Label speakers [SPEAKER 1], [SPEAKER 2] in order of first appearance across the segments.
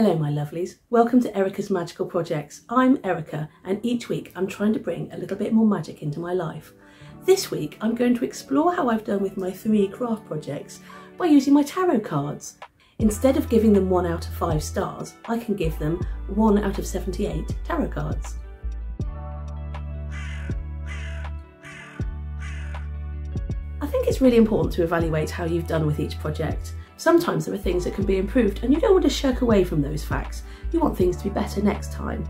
[SPEAKER 1] Hello, my lovelies. Welcome to Erika's Magickal Projects. I'm Erika, and each week I'm trying to bring a little bit more magic into my life. This week I'm going to explore how I've done with my three craft projects by using my tarot cards. Instead of giving them one out of five stars, I can give them one out of 78 tarot cards. I think it's really important to evaluate how you've done with each project. Sometimes there are things that can be improved and you don't want to shirk away from those facts. You want things to be better next time.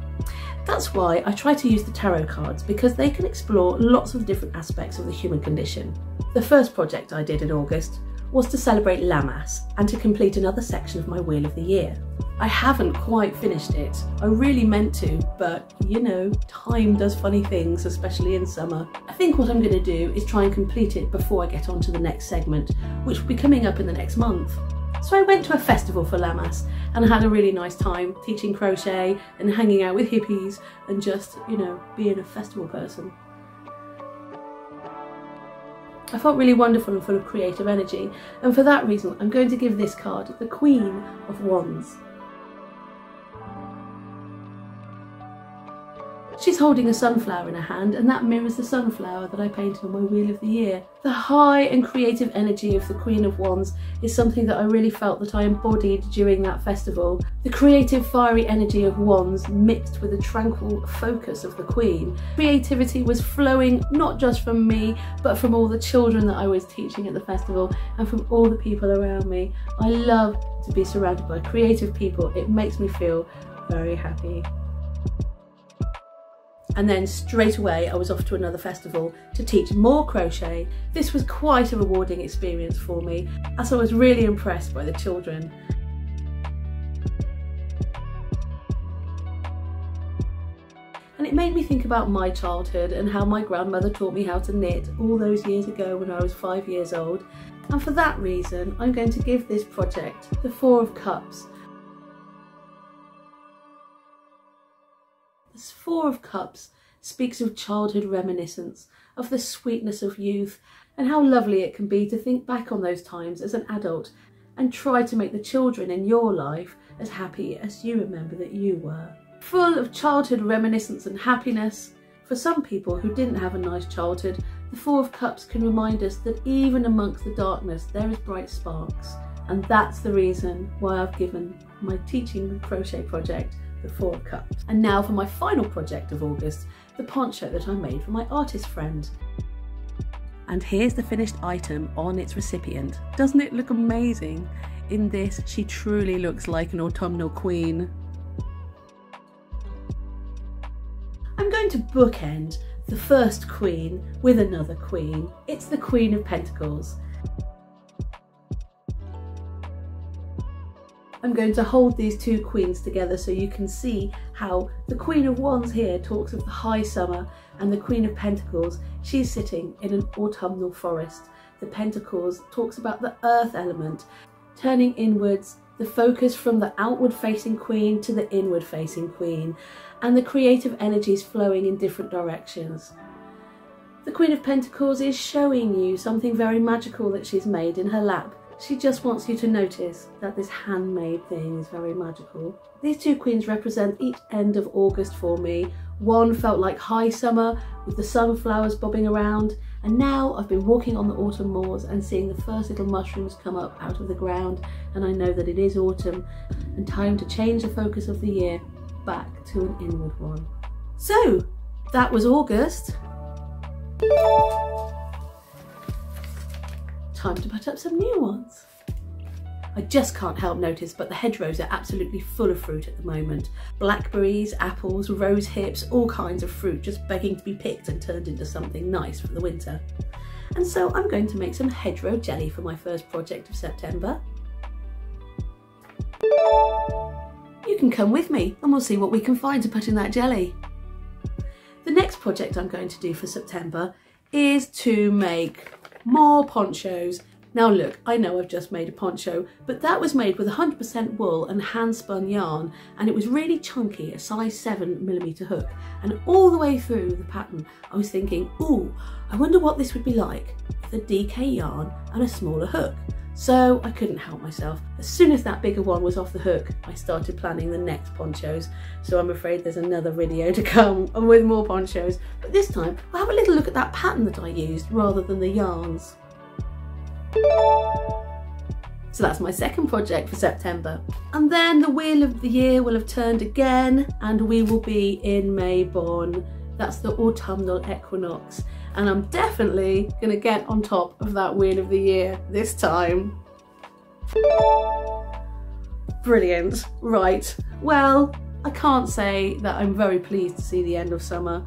[SPEAKER 1] That's why I try to use the tarot cards because they can explore lots of different aspects of the human condition. The first project I did in August was to celebrate Lammas and to complete another section of my Wheel of the Year. I haven't quite finished it. I really meant to, but you know, time does funny things, especially in summer. I think what I'm going to do is try and complete it before I get on to the next segment, which will be coming up in the next month. So I went to a festival for Lammas and I had a really nice time teaching crochet and hanging out with hippies and just, you know, being a festival person. I felt really wonderful and full of creative energy and for that reason I'm going to give this card the Queen of Wands. She's holding a sunflower in her hand and that mirrors the sunflower that I painted on my Wheel of the Year. The high and creative energy of the Queen of Wands is something that I really felt that I embodied during that festival. The creative fiery energy of Wands mixed with the tranquil focus of the Queen. Creativity was flowing not just from me but from all the children that I was teaching at the festival and from all the people around me. I love to be surrounded by creative people. It makes me feel very happy and then straight away I was off to another festival to teach more crochet. This was quite a rewarding experience for me as I was really impressed by the children. And it made me think about my childhood and how my grandmother taught me how to knit all those years ago when I was five years old. And for that reason, I'm going to give this project the Four of Cups Four of Cups speaks of childhood reminiscence, of the sweetness of youth, and how lovely it can be to think back on those times as an adult and try to make the children in your life as happy as you remember that you were. Full of childhood reminiscence and happiness, for some people who didn't have a nice childhood, the Four of Cups can remind us that even amongst the darkness there is bright sparks. And that's the reason why I've given my teaching crochet project the Four Cups. And now for my final project of August, the poncho that I made for my artist friend. And here's the finished item on its recipient. Doesn't it look amazing? In this, she truly looks like an autumnal queen. I'm going to bookend the first queen with another queen. It's the Queen of Pentacles. I'm going to hold these two queens together so you can see how the Queen of Wands here talks of the high summer and the Queen of Pentacles, she's sitting in an autumnal forest. The Pentacles talks about the earth element, turning inwards, the focus from the outward facing queen to the inward facing queen, and the creative energies flowing in different directions. The Queen of Pentacles is showing you something very magical that she's made in her lap she just wants you to notice that this handmade thing is very magical. These two queens represent each end of August for me. One felt like high summer with the sunflowers bobbing around and now I've been walking on the autumn moors and seeing the first little mushrooms come up out of the ground and I know that it is autumn and time to change the focus of the year back to an inward one. So that was August. Time to put up some new ones. I just can't help notice, but the hedgerows are absolutely full of fruit at the moment. Blackberries, apples, rose hips, all kinds of fruit just begging to be picked and turned into something nice for the winter. And so I'm going to make some hedgerow jelly for my first project of September. You can come with me and we'll see what we can find to put in that jelly. The next project I'm going to do for September is to make more ponchos. Now look, I know I've just made a poncho, but that was made with 100% wool and hand spun yarn, and it was really chunky, a size 7 millimeter hook. And all the way through the pattern, I was thinking, ooh, I wonder what this would be like with a DK yarn and a smaller hook. So I couldn't help myself. As soon as that bigger one was off the hook, I started planning the next ponchos. So I'm afraid there's another video to come with more ponchos. But this time, we'll have a little look at that pattern that I used rather than the yarns. So that's my second project for September. And then the wheel of the year will have turned again and we will be in Mabon. That's the autumnal equinox. And I'm definitely gonna get on top of that wheel of the year this time. Brilliant, right. Well, I can't say that I'm very pleased to see the end of summer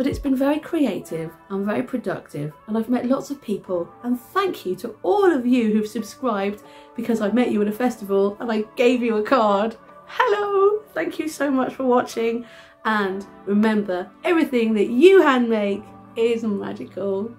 [SPEAKER 1] but it's been very creative and very productive and I've met lots of people and thank you to all of you who've subscribed because I met you at a festival and I gave you a card. Hello! Thank you so much for watching and remember everything that you hand make is magical.